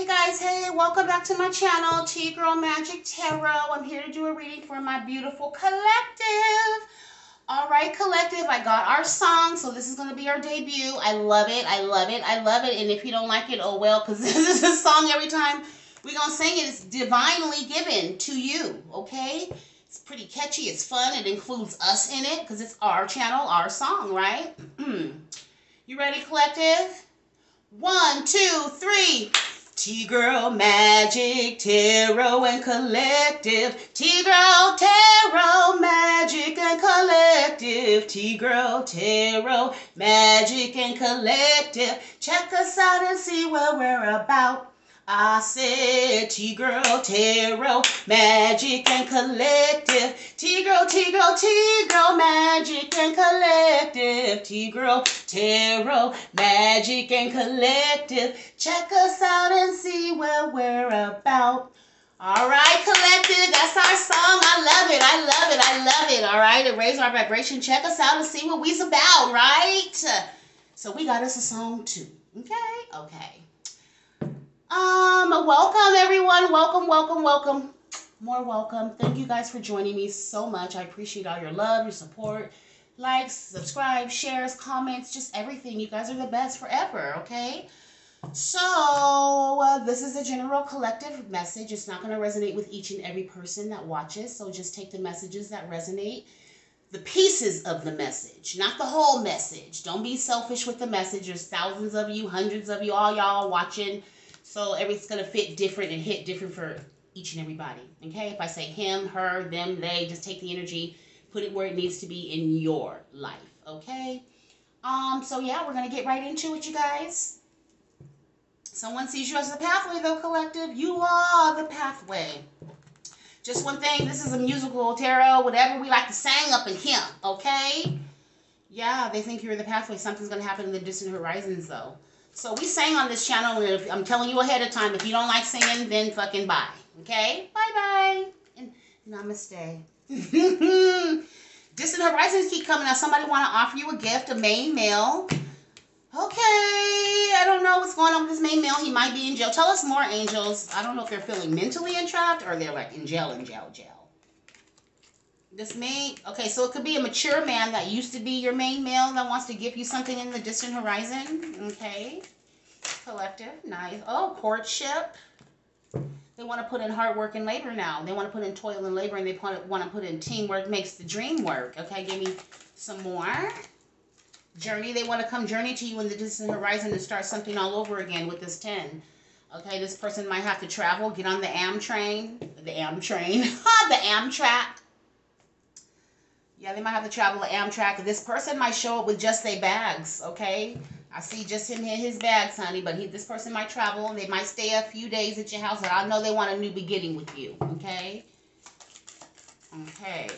Hey guys, hey, welcome back to my channel, T Girl Magic Tarot. I'm here to do a reading for my beautiful collective. All right, collective, I got our song, so this is going to be our debut. I love it, I love it, I love it. And if you don't like it, oh well, because this is a song every time we're going to sing it. It's divinely given to you, okay? It's pretty catchy, it's fun, it includes us in it because it's our channel, our song, right? you ready, collective? One, two, three. T-Girl Magic, Tarot and Collective. T-Girl Tarot Magic and Collective. T-Girl Tarot Magic and Collective. Check us out and see what we're about. I said T-Girl, Tarot, Magic and Collective. T-Girl, T-Girl, T-Girl, Magic and Collective. T-Girl, Tarot, Magic and Collective. Check us out and see what we're about. All right, collective, that's our song. I love it. I love it. I love it. All right, to raise our vibration. Check us out and see what we's about, right? So we got us a song too. Okay? Okay. Um, welcome everyone. Welcome, welcome, welcome. More welcome. Thank you guys for joining me so much. I appreciate all your love, your support, likes, subscribe, shares, comments, just everything. You guys are the best forever, okay? So, uh, this is a general collective message. It's not going to resonate with each and every person that watches. So, just take the messages that resonate, the pieces of the message, not the whole message. Don't be selfish with the message. There's thousands of you, hundreds of you, all y'all watching so everything's gonna fit different and hit different for each and everybody. Okay? If I say him, her, them, they, just take the energy, put it where it needs to be in your life. Okay? Um, so yeah, we're gonna get right into it, you guys. Someone sees you as the pathway, though, collective. You are the pathway. Just one thing, this is a musical tarot, whatever we like to sing up in here, okay? Yeah, they think you're in the pathway. Something's gonna happen in the distant horizons, though. So we sang on this channel, and if, I'm telling you ahead of time, if you don't like singing, then fucking bye. Okay? Bye-bye. And namaste. Distant horizons keep coming. Now somebody want to offer you a gift, a main male. Okay, I don't know what's going on with this main male. He might be in jail. Tell us more, angels. I don't know if they're feeling mentally entrapped or they're like in jail, in jail, jail. This may, okay, so it could be a mature man that used to be your main male that wants to give you something in the distant horizon. Okay. Collective, nice. Oh, courtship. They want to put in hard work and labor now. They want to put in toil and labor and they want to put in teamwork makes the dream work. Okay, give me some more. Journey, they want to come journey to you in the distant horizon and start something all over again with this 10. Okay, this person might have to travel, get on the Am train, the Am train, the Amtrak, yeah, they might have to travel to Amtrak. This person might show up with just their bags, okay? I see just him in his bags, honey, but he, this person might travel. They might stay a few days at your house, and I know they want a new beginning with you, okay? Okay.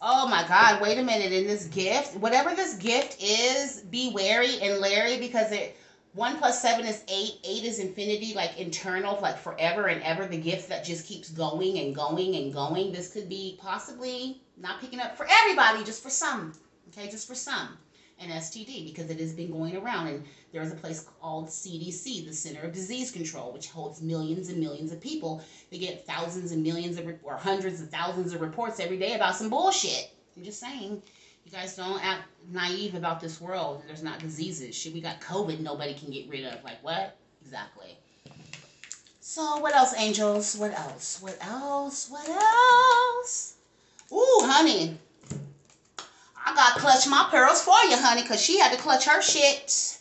Oh my God, wait a minute. In this gift, whatever this gift is, be wary and leery because it one plus seven is eight. Eight is infinity, like internal, like forever and ever. The gift that just keeps going and going and going. This could be possibly not picking up for everybody, just for some. Okay, just for some. An STD because it has been going around. And there is a place called CDC, the Center of Disease Control, which holds millions and millions of people. They get thousands and millions of, or hundreds of thousands of reports every day about some bullshit. I'm just saying you guys don't act naive about this world. There's not diseases. Shit, we got COVID nobody can get rid of. Like, what? Exactly. So, what else, angels? What else? What else? What else? Ooh, honey. I got clutch my pearls for you, honey, because she had to clutch her shit.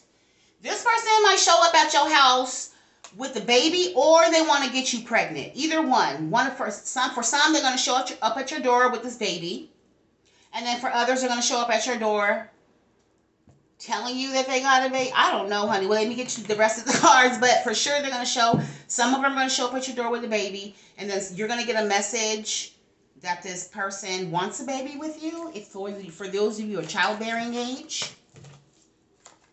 This person might show up at your house with the baby or they want to get you pregnant. Either one. One for some, for some they're going to show up, up at your door with this baby. And then for others, they're going to show up at your door telling you that they got a baby. I don't know, honey. Well, let me get you the rest of the cards, but for sure they're going to show. Some of them are going to show up at your door with a baby. And then you're going to get a message that this person wants a baby with you. It's for, for those of you are childbearing age.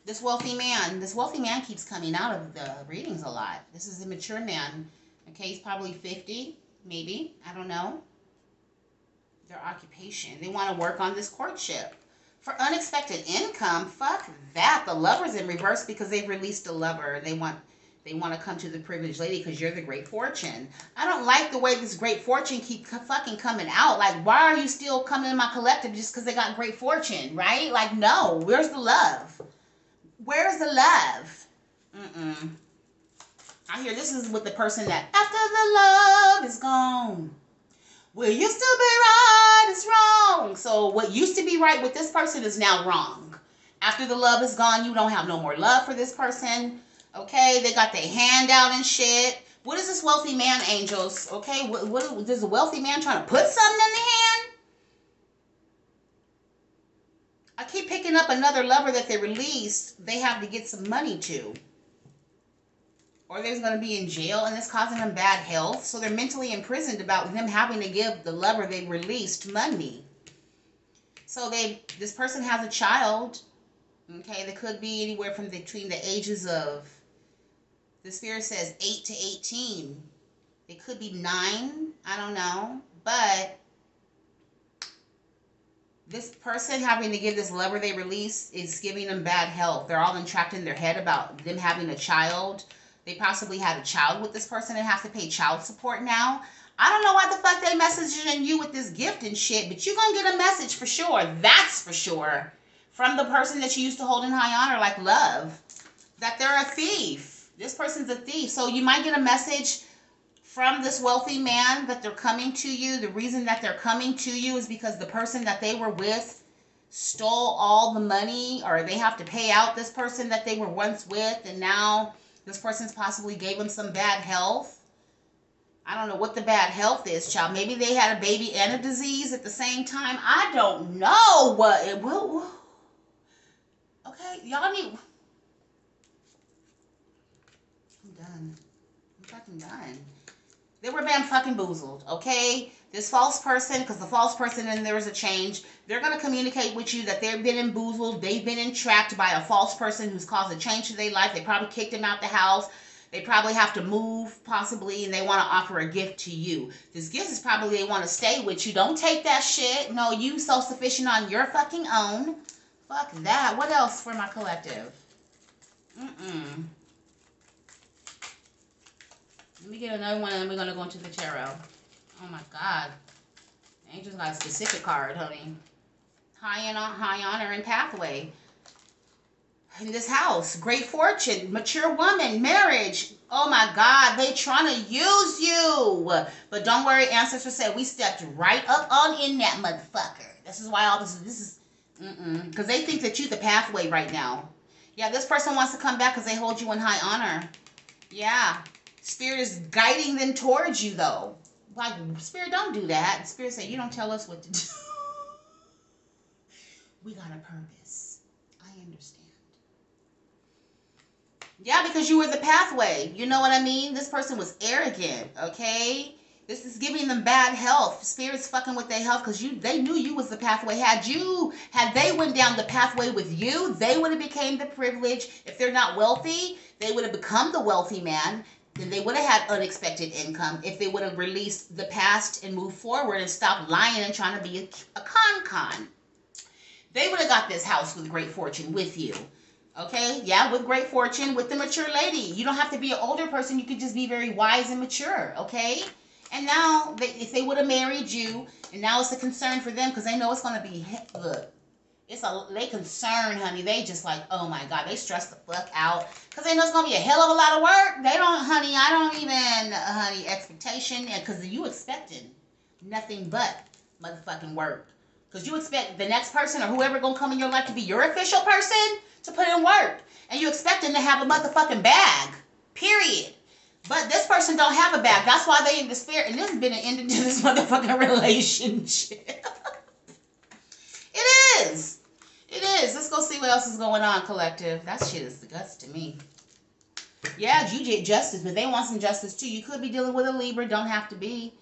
This wealthy man, this wealthy man keeps coming out of the readings a lot. This is a mature man. Okay, he's probably 50, maybe. I don't know their occupation. They want to work on this courtship. For unexpected income, fuck that. The lover's in reverse because they've released a lover. They want They want to come to the privileged lady because you're the great fortune. I don't like the way this great fortune keep fucking coming out. Like, why are you still coming in my collective just because they got great fortune, right? Like, no. Where's the love? Where's the love? Mm-mm. I hear this is with the person that after the love is gone, will you still be right is wrong. So what used to be right with this person is now wrong. After the love is gone, you don't have no more love for this person. Okay, they got their hand out and shit. What is this wealthy man, angels? Okay, what, what is a wealthy man trying to put something in the hand? I keep picking up another lover that they released. They have to get some money to. Or they're going to be in jail and it's causing them bad health. So they're mentally imprisoned about them having to give the lover they released money. So they, this person has a child. Okay, they could be anywhere from between the ages of the spirit says 8 to 18. It could be 9. I don't know. But this person having to give this lover they release is giving them bad health. They're all entrapped in their head about them having a child. They possibly had a child with this person and have to pay child support now. I don't know why the fuck they messaging you with this gift and shit, but you're gonna get a message for sure. That's for sure. From the person that you used to hold in high honor like love. That they're a thief this person's a thief. So you might get a message from this wealthy man that they're coming to you. The reason that they're coming to you is because the person that they were with stole all the money or they have to pay out this person that they were once with and now this person's possibly gave them some bad health. I don't know what the bad health is, child. Maybe they had a baby and a disease at the same time. I don't know what it will. Okay, y'all need done. I'm fucking done. They were bam fucking boozled, okay? This false person, because the false person and there is a change, they're going to communicate with you that they've been emboozled, they've been entrapped by a false person who's caused a change to their life. They probably kicked them out the house. They probably have to move, possibly, and they want to offer a gift to you. This gift is probably they want to stay with you. Don't take that shit. No, you self-sufficient on your fucking own. Fuck that. What else for my collective? Mm-mm. Let me get another one and then we're going to go into the tarot. Oh my God. Angels got a specific card, honey. High, in, high honor and pathway. In this house, great fortune, mature woman, marriage. Oh my God, they trying to use you. But don't worry, ancestors said we stepped right up on in that motherfucker. This is why all this, this is. Because they think that you the pathway right now. Yeah, this person wants to come back because they hold you in high honor. Yeah, Spirit is guiding them towards you, though. Like, Spirit, don't do that. Spirit said, You don't tell us what to do. we got a purpose. I understand. Yeah, because you were the pathway. You know what I mean? This person was arrogant, okay? This is giving them bad health. Spirits fucking with their health because you they knew you was the pathway. Had you had they went down the pathway with you, they would have became the privilege. If they're not wealthy, they would have become the wealthy man then they would have had unexpected income if they would have released the past and moved forward and stopped lying and trying to be a, a con con. They would have got this house with great fortune with you. Okay, yeah, with great fortune, with the mature lady. You don't have to be an older person. You could just be very wise and mature. Okay, and now they, if they would have married you, and now it's a concern for them because they know it's going to be look it's a they concerned, honey. They just like, oh my god, they stress the fuck out because they know it's gonna be a hell of a lot of work. They don't, honey. I don't even, honey, expectation, because you expecting nothing but motherfucking work. Because you expect the next person or whoever gonna come in your life to be your official person to put in work, and you expect them to have a motherfucking bag. Period. But this person don't have a bag. That's why they in despair, and this has been an ending to this motherfucking relationship. it is. It is. Let's go see what else is going on, collective. That shit is the guts to me. Yeah, you get justice, but they want some justice too. You could be dealing with a Libra, don't have to be.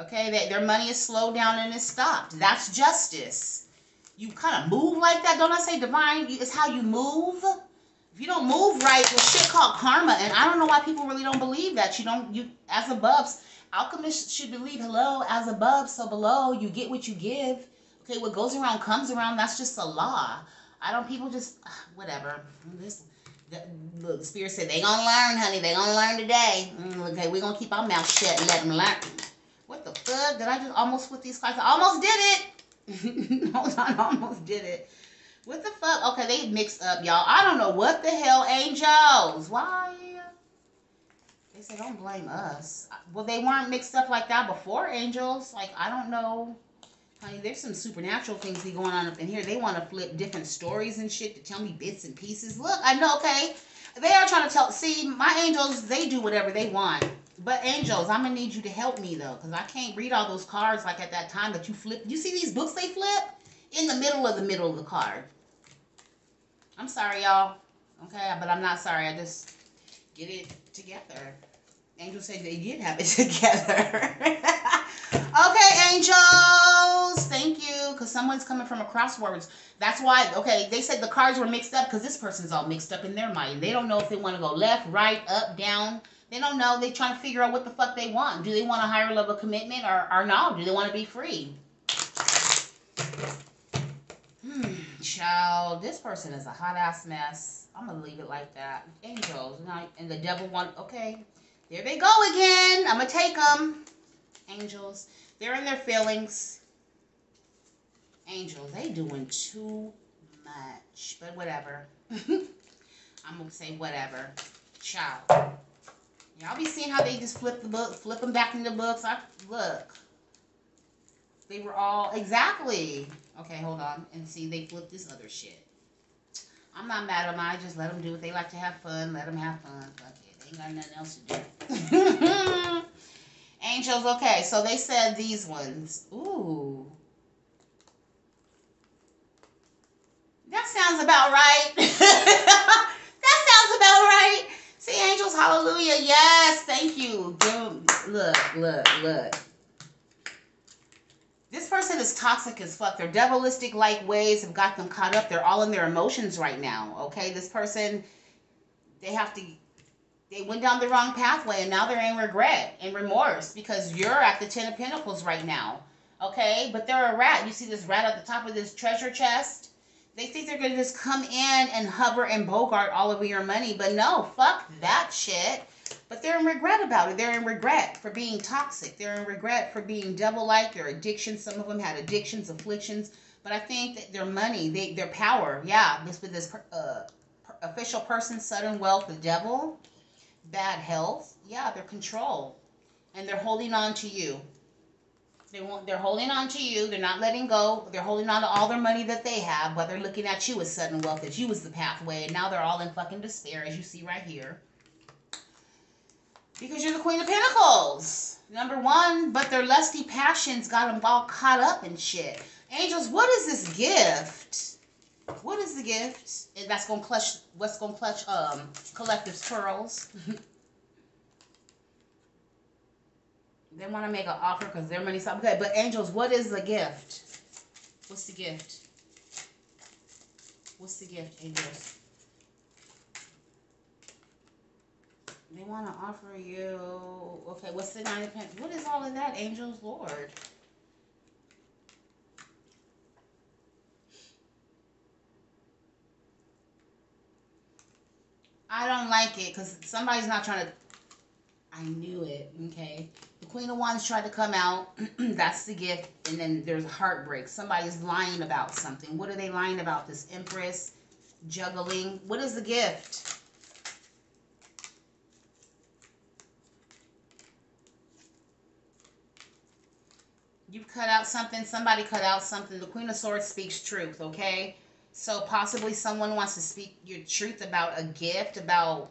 Okay, that their money is slowed down and it's stopped. That's justice. You kind of move like that. Don't I say divine? It's how you move. If you don't move right, there's shit called karma. And I don't know why people really don't believe that. You don't, you, as above, alchemists should believe, hello, as above, so below, you get what you give. Okay, what goes around comes around. That's just a law. I don't. People just whatever. This The, look, spirit said they gonna learn, honey. They gonna learn today. Mm, okay, we gonna keep our mouth shut and let them learn. What the fuck? Did I just almost flip these cards? I almost did it. Hold on, I almost did it. What the fuck? Okay, they mixed up, y'all. I don't know what the hell, angels. Why? They say don't blame us. Well, they weren't mixed up like that before, angels. Like I don't know. Honey, there's some supernatural things be going on up in here. They want to flip different stories and shit to tell me bits and pieces. Look, I know, okay. They are trying to tell. See, my angels, they do whatever they want. But angels, I'm gonna need you to help me though, because I can't read all those cards like at that time that you flip. You see these books they flip in the middle of the middle of the card. I'm sorry, y'all. Okay, but I'm not sorry. I just get it together. Angel said they did have it together. okay, angels. Thank you. Because someone's coming from a crosswords. That's why, okay, they said the cards were mixed up because this person's all mixed up in their mind. They don't know if they want to go left, right, up, down. They don't know. They're trying to figure out what the fuck they want. Do they want a higher level of commitment or, or no? Do they want to be free? Hmm, child, this person is a hot ass mess. I'm gonna leave it like that. Angels, and the devil want. Okay, there they go again. I'm gonna take them. Angels, they're in their feelings. Angels, they doing too much, but whatever. I'm gonna say whatever. Child. Y'all be seeing how they just flip the book, flip them back into the books. I look. They were all exactly. Okay, hold on and see. They flipped this other shit. I'm not mad at them. I just let them do it. They like to have fun. Let them have fun. Fuck got nothing else to do. Angels. Okay, so they said these ones. Ooh. That sounds about right. that sounds about right. See, angels, hallelujah. Yes, thank you. Look, look, look. This person is toxic as fuck. Their devilistic like ways have got them caught up. They're all in their emotions right now. Okay, this person, they have to, they went down the wrong pathway and now they're in regret and remorse because you're at the Ten of Pentacles right now. Okay, but they're a rat. You see this rat at the top of this treasure chest? They think they're going to just come in and hover and bogart all over your money. But no, fuck that shit. But they're in regret about it. They're in regret for being toxic. They're in regret for being devil-like. Their addictions. Some of them had addictions, afflictions. But I think that their money, they, their power, yeah, this with this uh, official person, sudden wealth, the devil, bad health, yeah, they're control. And they're holding on to you. They want, they're holding on to you. They're not letting go. They're holding on to all their money that they have, but they're looking at you as sudden wealth, as you was the pathway, and now they're all in fucking despair, as you see right here. Because you're the Queen of Pentacles. Number one, but their lusty passions got them all caught up in shit. Angels, what is this gift? What is the gift? That's gonna clutch. What's gonna clutch? Um, collective's pearls. They want to make an offer because their money's up. okay. But angels, what is the gift? What's the gift? What's the gift, angels? They want to offer you. Okay, what's the nine of pentacles? What is all of that, angels, Lord? I don't like it because somebody's not trying to. I knew it. Okay. The Queen of Wands tried to come out. That's the gift. And then there's heartbreak. Somebody's lying about something. What are they lying about? This Empress juggling. What is the gift? You cut out something. Somebody cut out something. The Queen of Swords speaks truth, okay? So possibly someone wants to speak your truth about a gift, about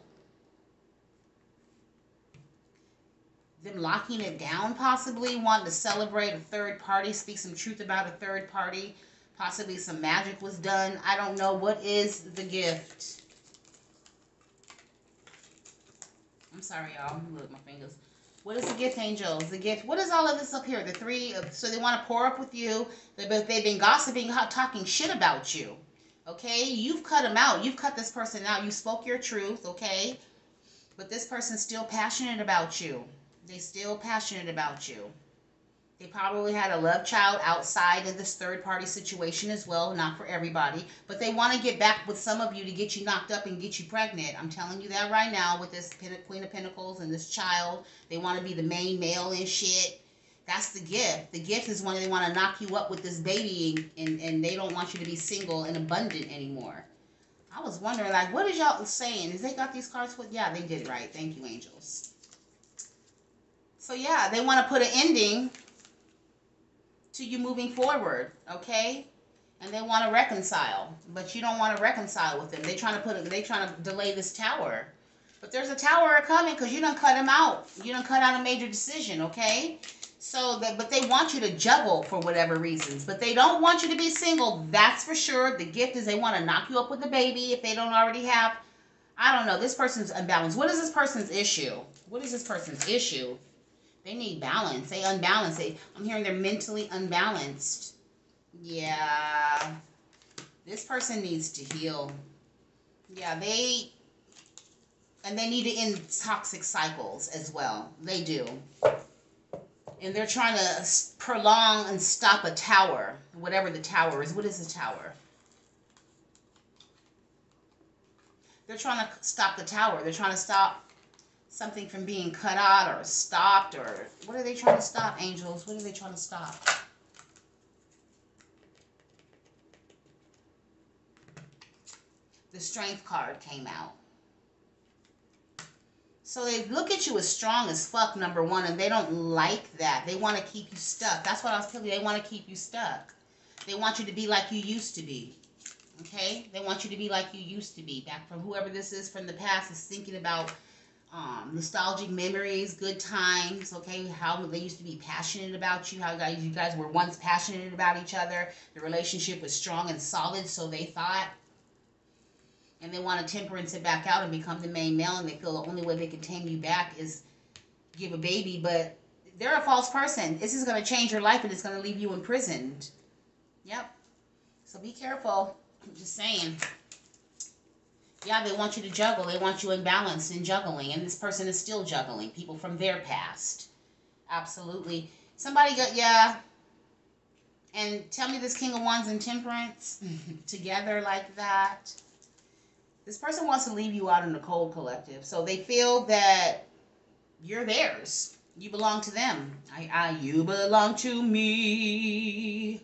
them locking it down possibly, wanting to celebrate a third party, speak some truth about a third party, possibly some magic was done. I don't know. What is the gift? I'm sorry, y'all. Look, my fingers. What is the gift, angels? The gift. What is all of this up here? The three. So they want to pour up with you, but they've been gossiping, talking shit about you. Okay, you've cut them out. You've cut this person out. You spoke your truth. Okay, but this person's still passionate about you. They still passionate about you. They probably had a love child outside of this third party situation as well, not for everybody. But they want to get back with some of you to get you knocked up and get you pregnant. I'm telling you that right now with this Queen of Pentacles and this child. They want to be the main male and shit. That's the gift. The gift is when they want to knock you up with this baby and, and they don't want you to be single and abundant anymore. I was wondering, like, what is y'all saying? Is they got these cards with? Yeah, they did right. Thank you, angels. So yeah, they want to put an ending to you moving forward, okay? And they want to reconcile, but you don't want to reconcile with them. They're trying to put, they're trying to delay this tower. But there's a tower coming because you don't cut them out. You don't cut out a major decision, okay? So that, but they want you to juggle for whatever reasons. But they don't want you to be single. That's for sure. The gift is they want to knock you up with a baby if they don't already have. I don't know. This person's unbalanced. What is this person's issue? What is this person's issue? They need balance. They unbalanced. They, I'm hearing they're mentally unbalanced. Yeah. This person needs to heal. Yeah, they and they need to end toxic cycles as well. They do. And they're trying to prolong and stop a tower, whatever the tower is. What is the tower? They're trying to stop the tower. They're trying to stop something from being cut out or stopped or what are they trying to stop, angels? What are they trying to stop? The strength card came out. So they look at you as strong as fuck, number one, and they don't like that. They want to keep you stuck. That's what I was telling you. They want to keep you stuck. They want you to be like you used to be. Okay? They want you to be like you used to be. Back from whoever this is from the past is thinking about um, nostalgic memories, good times, okay, how they used to be passionate about you, how guys, you guys were once passionate about each other, the relationship was strong and solid, so they thought, and they want to temperance it back out and become the main male, and they feel the only way they can tame you back is give a baby, but they're a false person. This is going to change your life, and it's going to leave you imprisoned. Yep. So be careful. I'm just saying yeah, they want you to juggle. They want you in balance in juggling. And this person is still juggling. People from their past. Absolutely. Somebody got, yeah. And tell me this King of Wands and Temperance together like that. This person wants to leave you out in the cold collective. So they feel that you're theirs. You belong to them. I, I, you belong to me.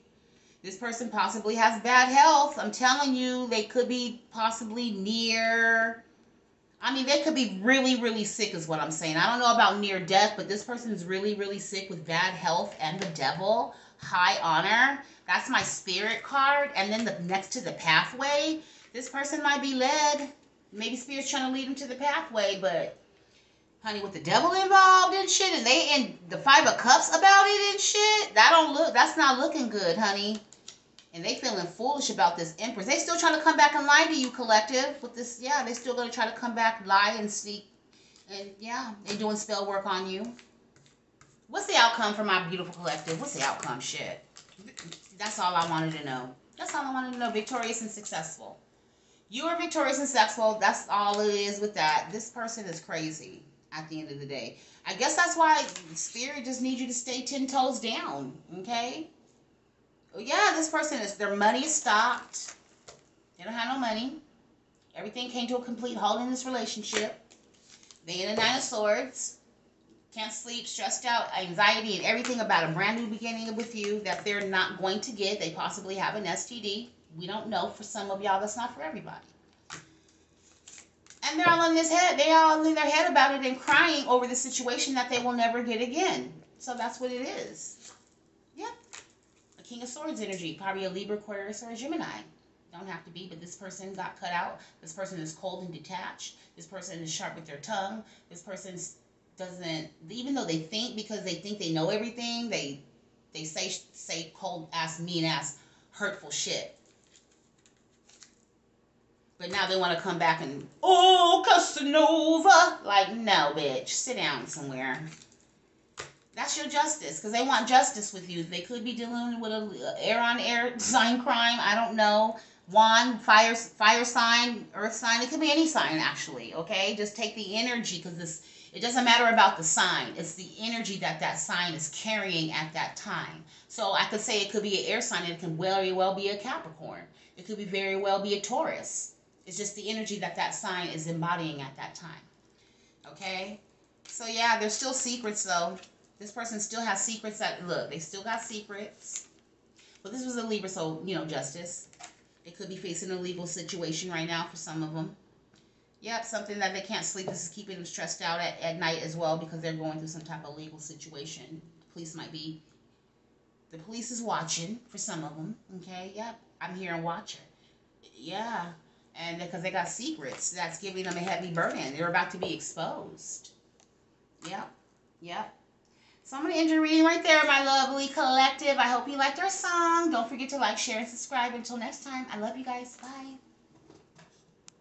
This person possibly has bad health. I'm telling you, they could be possibly near. I mean, they could be really, really sick, is what I'm saying. I don't know about near death, but this person is really, really sick with bad health and the devil. High honor. That's my spirit card. And then the next to the pathway, this person might be led. Maybe spirit's trying to lead them to the pathway, but honey, with the devil involved and shit, and they in the five of cups about it and shit, that don't look. That's not looking good, honey and they feeling foolish about this empress. They still trying to come back and lie to you, collective. With this, yeah, they still gonna try to come back, lie and sneak, and yeah, they doing spell work on you. What's the outcome for my beautiful collective? What's the outcome? Shit. That's all I wanted to know. That's all I wanted to know. Victorious and successful. You are victorious and successful. That's all it is with that. This person is crazy at the end of the day. I guess that's why spirit just needs you to stay ten toes down. Okay yeah, this person is, their money is stopped. They don't have no money. Everything came to a complete halt in this relationship. They in a nine of swords. Can't sleep, stressed out, anxiety, and everything about a brand new beginning with you that they're not going to get. They possibly have an STD. We don't know. For some of y'all, that's not for everybody. And they're all in this head. They all in their head about it and crying over the situation that they will never get again. So that's what it is. Yep. A King of Swords energy, probably a Libra, Aquarius, or a Gemini. Don't have to be, but this person got cut out. This person is cold and detached. This person is sharp with their tongue. This person doesn't, even though they think because they think they know everything, they they say say cold ass, mean ass, hurtful shit. But now they want to come back and oh Casanova, like no, bitch, sit down somewhere. That's your justice because they want justice with you. They could be dealing with a air on air sign crime. I don't know. One fire fire sign, earth sign. It could be any sign actually. Okay, just take the energy because this It doesn't matter about the sign. It's the energy that that sign is carrying at that time. So I could say it could be an air sign. It can very well be a Capricorn. It could be very well be a Taurus. It's just the energy that that sign is embodying at that time. Okay? So yeah, there's still secrets though. This person still has secrets that, look, they still got secrets. But this was a Libra, so, you know, justice. They could be facing a legal situation right now for some of them. Yep, something that they can't sleep. This is keeping them stressed out at, at night as well because they're going through some type of legal situation. The police might be, the police is watching for some of them. Okay, yep, I'm here and watching. Yeah, and because they got secrets, that's giving them a heavy burden. They're about to be exposed. Yep, yep. So I'm going to end your reading right there, my lovely collective. I hope you liked our song. Don't forget to like, share, and subscribe. Until next time, I love you guys. Bye.